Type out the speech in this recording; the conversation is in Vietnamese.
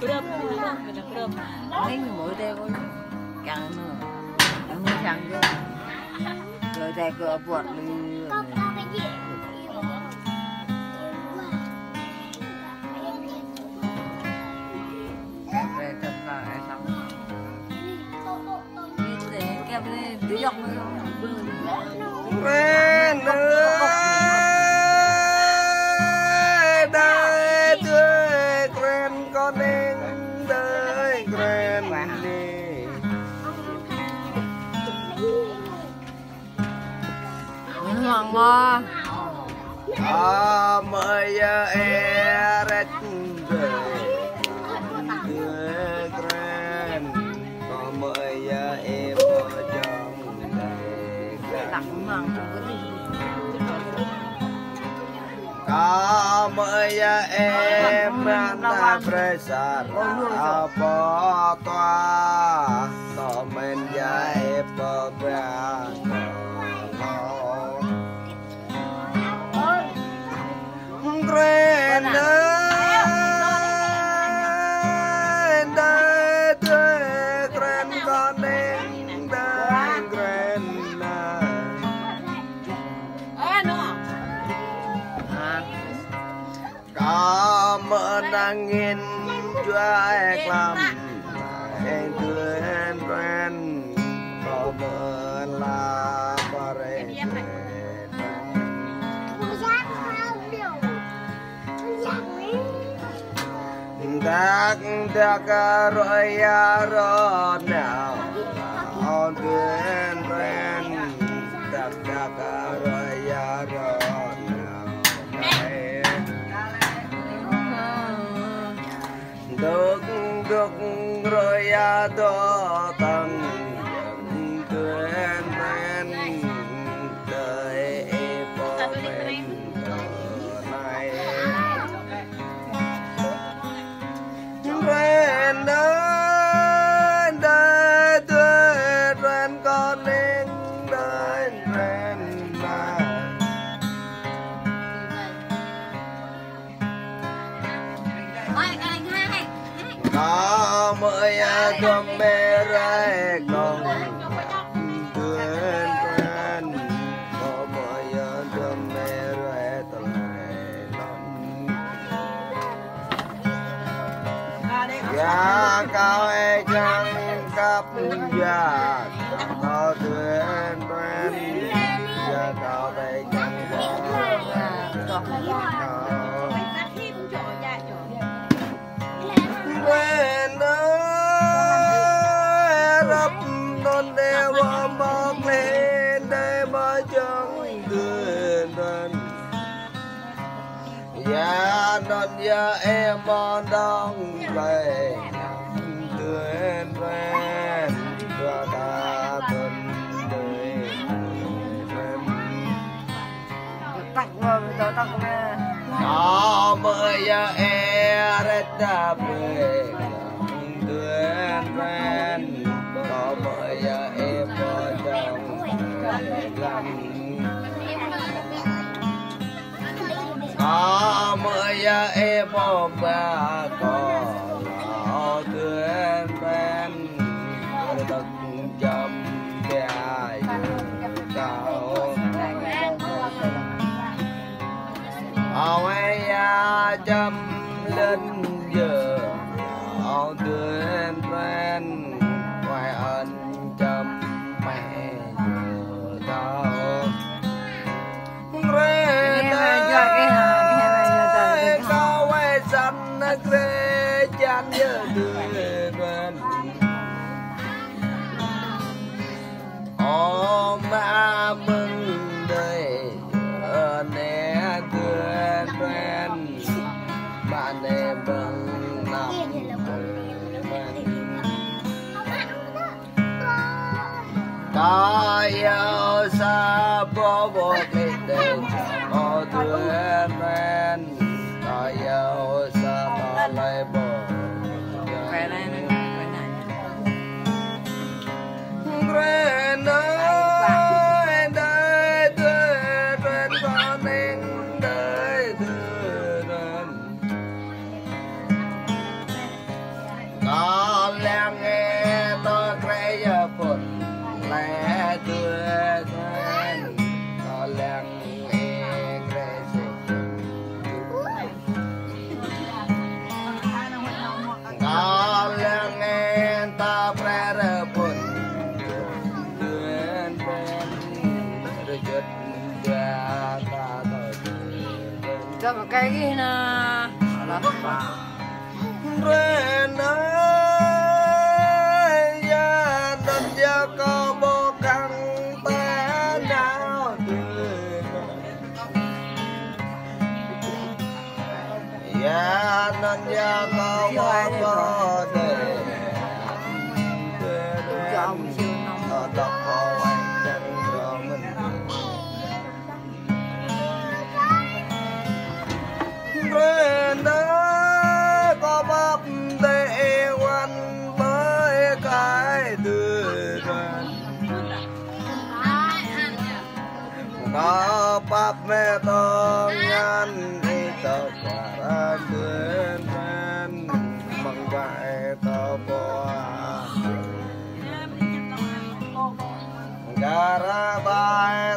Berapa? Berapa? Ini mỗi đây có càng nữa Nó sang cho Rồi đây có buồn lư Rồi tập lại xong Như thế kẹp lên Đứa dọc nó Quen Hoàng À mời e tươi quen Có mời e vợ chồng đời Đặt hoàng có mời em ta presar apa toa. To men ya e pobra Gren ơi đời gren con em đời gren Cảm ơn angin em làm Hãy tuyên quen Cảm ơn là Bare Đắc tak rồi ya rona on den ren. Tak Đắc đắc rồi ya rồi dok Này được được có mới con mê rai con tuyên quen có mới con mê rai tận Ya cao e chẳng cấp ya có tuyên non đeo lên để mà chẳng tuyên quen Ya non ya em on đông về tuyên quen và ta tuần đời quen Tặng rồi tôi tặng nè có mới ya em rất ta về tuyên quen có mới ya em on ba có lo tuyên quen tất chấm dài cao Ôi ya chấm lên xanh Rê chán giờ tuyên quen Ô ma mừng đời, Ở nè quen Bạn em mừng năm Có yêu xa bố bố Coba kayak gini. Alah Rena Ya dan ya kau bukan Ya dan kau bukan Sap metongan ito paranten men mengbae topo Gara bae